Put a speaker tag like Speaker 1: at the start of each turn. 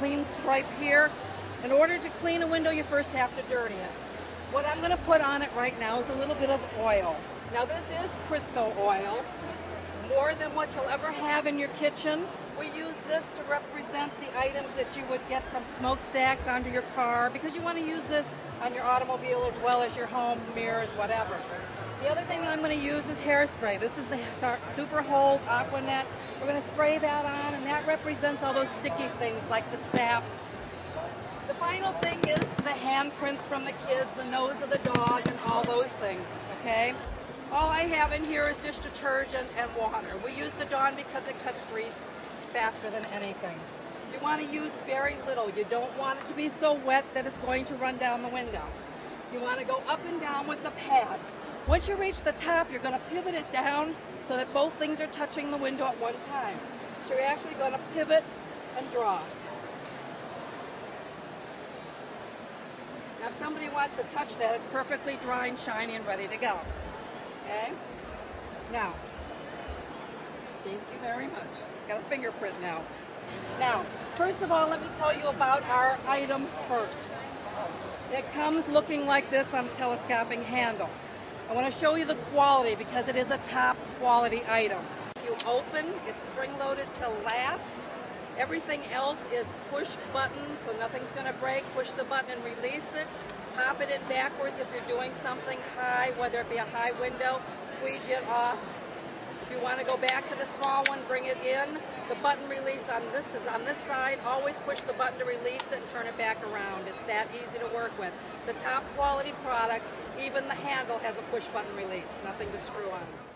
Speaker 1: clean stripe here. In order to clean a window, you first have to dirty it. What I'm going to put on it right now is a little bit of oil. Now this is Crisco oil, more than what you'll ever have in your kitchen. We use this to represent the items that you would get from smokestacks onto your car because you want to use this on your automobile as well as your home, mirrors, whatever. The other thing that I'm going to use is hairspray. This is the Super Hold Aquanet. We're going to spray that on and that represents all those sticky things like the sap. The final thing is the handprints from the kids, the nose of the dog and all those things, okay? All I have in here is dish detergent and water. We use the Dawn because it cuts grease faster than anything. You want to use very little. You don't want it to be so wet that it's going to run down the window. You want to go up and down with the pad. Once you reach the top, you're going to pivot it down so that both things are touching the window at one time. So you're actually going to pivot and draw. Now if somebody wants to touch that, it's perfectly dry and shiny and ready to go. Okay? Now, thank you very much. Got a fingerprint now. Now, first of all, let me tell you about our item first. It comes looking like this on a telescoping handle. I want to show you the quality because it is a top quality item. You open, it's spring loaded to last. Everything else is push button, so nothing's going to break. Push the button and release it. Pop it in backwards if you're doing something high, whether it be a high window, squeeze it off. If you want to go back to the small one, bring it in. The button release on this is on this side. Always push the button to release it and turn it back around. It's that easy to work with. It's a top quality product. Even the handle has a push button release, nothing to screw on.